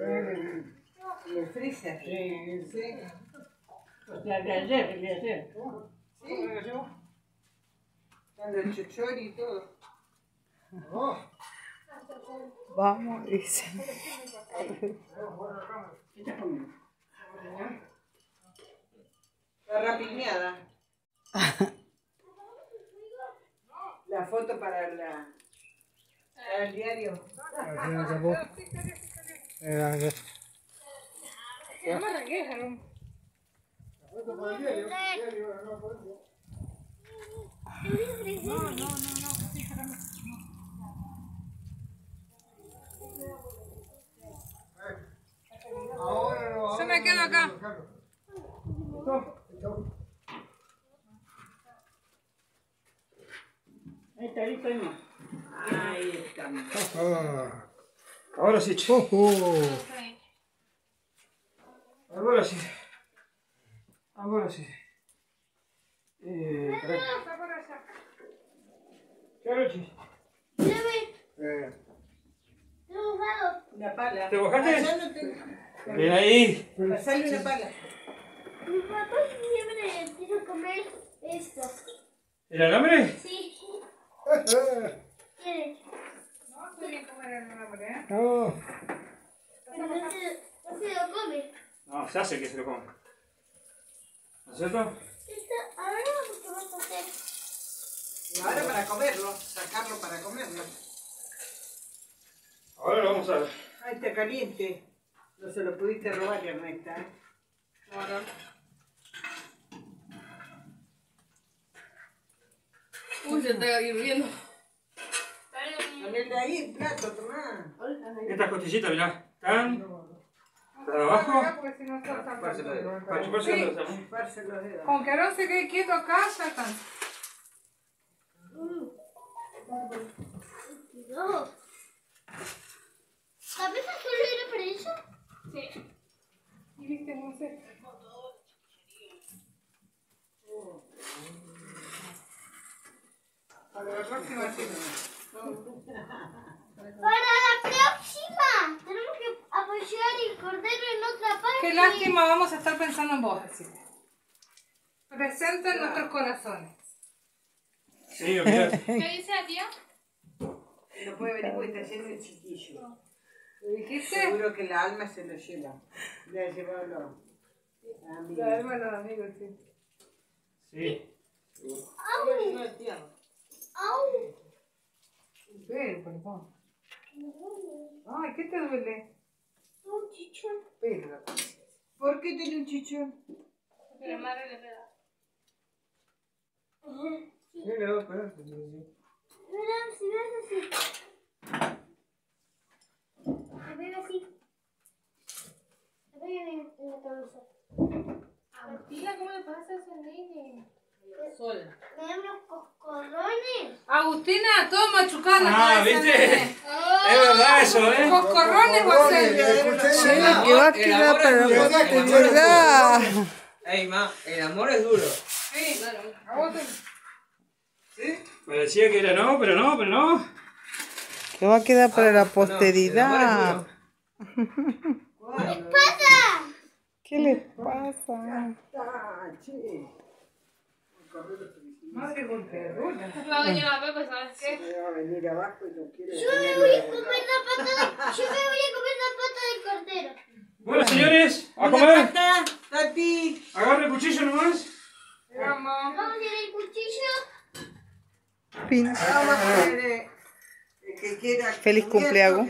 En el freezer. Sí, Sí. la de ayer, de ayer. Sí. Con el chochori y todo. Vamos, dice. ¿Qué estás comiendo? La rapiñada. La foto para la para el diario. Yo me quedo acá. Ahí está, listo, ahí no. Ahora sí, che. Ahora sí. Ahora sí. Eh, claro, che. Una pala. ¿Te bajaste? Te- Bien ahí. Pasale una pala. Mi papá siempre quiso comer esto. ¿El alambre? Sí. ¿Quiere? No, estoy bien comer el hambre, ¿eh? No. Pero no se, no se lo come. No, se hace que se lo come. ¿No es cierto? Ahora lo vamos a hacer. Ahora para comerlo. Sacarlo para comerlo. Ahora lo vamos a ver. Ahí está caliente. No se lo pudiste robar, Ernesto. ¿eh? Uy, se está hirviendo. Ponele ahí el plato, tomá. Estas costillitas, mirá. Están. Para abajo. Porque si no está Para chuparse los dedos. Dedos. Con que Aarón se quede quieto acá, ya. No. ¿Cabeza solo era para eso? Sí. Y viste, no sé. Para la próxima sí. Para la próxima. Apoyar el cordero en otra parte. Qué lástima, vamos a estar pensando en vos. Presente en nuestros corazones. Sí, olvidate. ¿Qué dice la tía? No puede venir porque está lleno de chiquillo. ¿Lo dijiste? Seguro que la alma se lo lleva. Le ha llevado los amigos. La alma de los amigos, sí. Sí. ¡Au! ¡Au! Perdón. Ay, ¿qué te duele? Un chichón. Pero. ¿Por qué tiene un chichón? Porque la madre le pega. Mira, espérate, sí, sí. Mira, si ves así. Se pega así. Se pega en, en la cabeza. Martina, ¿cómo le pasa a ese nene? Sola. Me dan unos coscorrones. Agustina, todo machucada Ah, ¿viste? Es verdad eso, ¿eh? Coscorrones va a ser. Sí, que va a quedar para la posteridad. Ey, ma, el amor es duro. Sí, vos te- Parecía que era no, pero no, pero no. Que va a quedar para la No, el amor posteridad. es duro. ¡Pasa! ¿Qué les pasa? Ah, che. Madre golpeadora. Va a venir a Pepe, ¿sabes qué? Me va a venir abajo y no quiere Yo me voy a comer la pata de, yo me voy a comer la pata del cordero. Bueno, señores, a Una comer. pata, Tati. Agarra el cuchillo nomás. Vamos. Vamos a ir el cuchillo. Fin. Vamos a poner, eh, el que quiera Feliz cumpleaños.